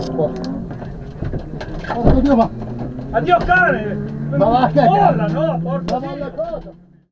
troppo. posto. Porco Dio, ma... Addio cane! Ma va che... Molla, no, Porco Ma!